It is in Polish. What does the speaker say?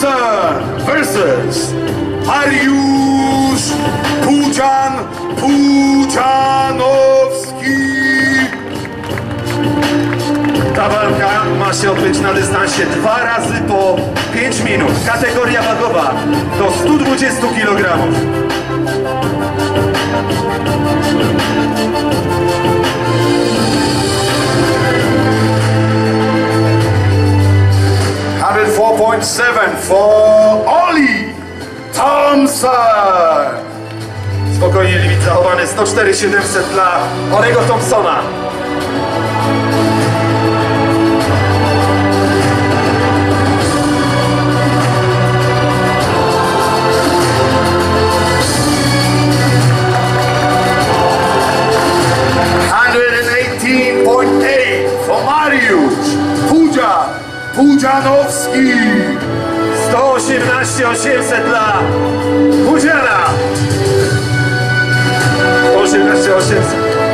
Thompson versus Mariusz Pudzian Pudzianowski. Ta walka ma się odbyć na dystansie dwa razy po 5 minut. Kategoria wagowa do 120 kg. Hundred four point seven for Oli Thompson. Spokojnie limit zachowany 104 700 dla Olego Thompsona. Pudzian Pudzianowski. 118 800 dla Pudziana. 118 800.